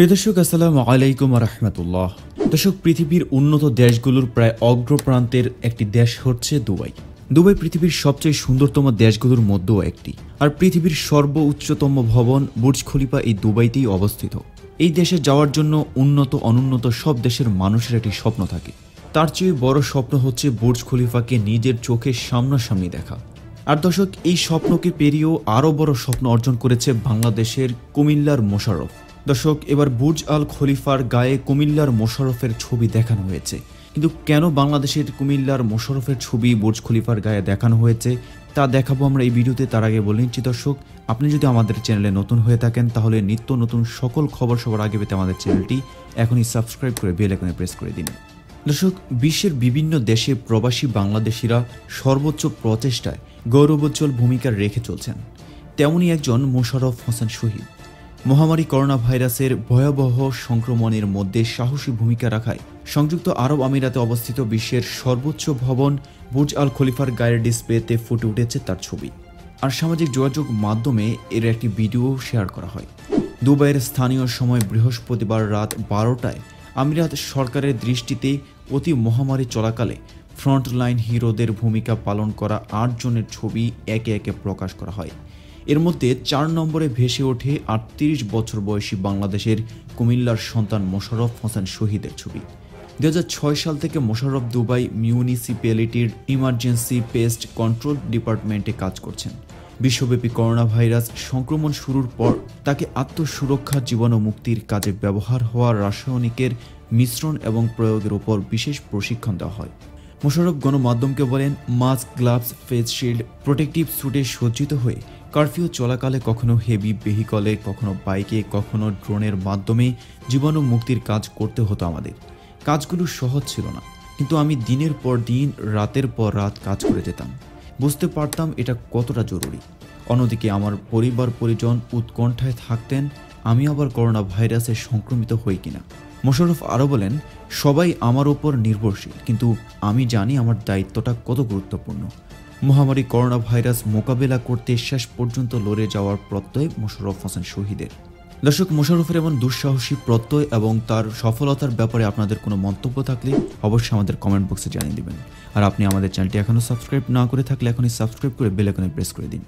প্রিয় দর্শক, আসসালামু আলাইকুম রহমতুল্লাহ। দর্শক, পৃথিবীর উন্নত দেশগুলোর প্রায় অগ্রপ্রান্তের একটি দেশ হচ্ছে দুবাই। দুবাই পৃথিবীর সবচেয়ে সুন্দরতম দেশগুলোর মধ্যেও একটি। আর পৃথিবীর সর্বোচ্চতম ভবন বুর্জ খলিফা এই দুবাইতেই অবস্থিত। এই দেশে যাওয়ার জন্য উন্নত, অনুন্নত সব দেশের মানুষের একটি স্বপ্ন থাকে। তার চেয়ে বড় স্বপ্ন হচ্ছে বুর্জ খলিফাকে নিজের চোখের সামনাসামনি দেখা। আর দর্শক, এই স্বপ্নকে পেরিয়েও আরও বড় স্বপ্ন অর্জন করেছে বাংলাদেশের কুমিল্লার মোশাররফ। দর্শক, এবার বুর্জ আল খলিফার গায়ে কুমিল্লার মোশাররফের ছবি দেখানো হয়েছে। কিন্তু কেন বাংলাদেশের কুমিল্লার মোশাররফের ছবি বুর্জ খলিফার গায়ে দেখানো হয়েছে, তা দেখাবো আমরা এই ভিডিওতে। তার আগে বলে নিচ্ছি দর্শক, আপনি যদি আমাদের চ্যানেলে নতুন হয়ে থাকেন, তাহলে নিত্য নতুন সকল খবর সবার আগে পেতে আমাদের চ্যানেলটি এখনই সাবস্ক্রাইব করে বেল আইকনে প্রেস করে দিন। দর্শক, বিশ্বের বিভিন্ন দেশে প্রবাসী বাংলাদেশিরা সর্বোচ্চ প্রচেষ্টায় গৌরবোজ্জ্বল ভূমিকা রেখে চলছেন। তেমনই একজন মোশাররফ হোসেন শহীদ। মহামারী করোনা ভাইরাসের ভয়াবহ সংক্রমণের মধ্যে সাহসী ভূমিকা রাখায় সংযুক্ত আরব আমিরাতে অবস্থিত বিশ্বের সর্বোচ্চ ভবন বুর্জ আল খলিফার গায়ের ডিসপ্লেতে ফুটে উঠেছে তার ছবি। আর সামাজিক যোগাযোগ মাধ্যমে এর একটি ভিডিও শেয়ার করা হয়। দুবাইয়ের স্থানীয় সময় বৃহস্পতিবার রাত বারোটায় আমিরাত সরকারের দৃষ্টিতে অতি মহামারী চলাকালে ফ্রন্টলাইন হিরোদের ভূমিকা পালন করা আটজনের ছবি একে একে প্রকাশ করা হয়। এর মধ্যে চার নম্বরে ভেসে ওঠে আটত্রিশ বছর বয়সী বাংলাদেশের কুমিল্লার সন্তান মোশাররফ হোসেন শহীদের ছবি। দু হাজার ছয় সাল থেকে মোশাররফ দুবাই মিউনিসিপ্যালিটির ইমার্জেন্সি পেস্ট কন্ট্রোল ডিপার্টমেন্টে কাজ করছেন। বিশ্বব্যাপী করোনা ভাইরাস সংক্রমণ শুরুর পর তাকে আত্মসুরক্ষা জীবন ও মুক্তির কাজে ব্যবহার হওয়া রাসায়নিকের মিশ্রণ এবং প্রয়োগের উপর বিশেষ প্রশিক্ষণ দেওয়া হয়। মোশাররফ গণমাধ্যমকে বলেন, mask, gloves, face shield, protective স্যুটে সজ্জিত হয়ে কারফিউ চলাকালে কখনো হেভি ভেহিকলে, কখনো বাইকে, কখনো ড্রোনের মাধ্যমে জীবাণু মুক্তির কাজ করতে হতো আমাদের। কাজগুলো সহজ ছিল না, কিন্তু আমি দিনের পর দিন, রাতের পর রাত কাজ করে যেতাম। বুঝতে পারতাম এটা কতটা জরুরি। অন্যদিকে আমার পরিবার পরিজন উৎকণ্ঠায় থাকতেন, আমি আবার করোনা ভাইরাসে সংক্রমিত হই কিনা। মোশাররফ আরও বলেন, সবাই আমার ওপর নির্ভরশীল, কিন্তু আমি জানি আমার দায়িত্বটা কত গুরুত্বপূর্ণ। মহামারী করোনা ভাইরাস মোকাবেলা করতে শেষ পর্যন্ত লড়ে যাওয়ার প্রত্যয় মোশাররফ হোসেন শহীদের। দর্শক, মোশাররফের এমন দুঃসাহসী প্রত্যয় এবং তার সফলতার ব্যাপারে আপনাদের কোনো মন্তব্য থাকলে অবশ্যই আমাদের কমেন্ট বক্সে জানিয়ে দেবেন। আর আপনি আমাদের চ্যানেলটি এখনও সাবস্ক্রাইব না করে থাকলে এখনই সাবস্ক্রাইব করে বেলাকনে প্রেস করে দিন।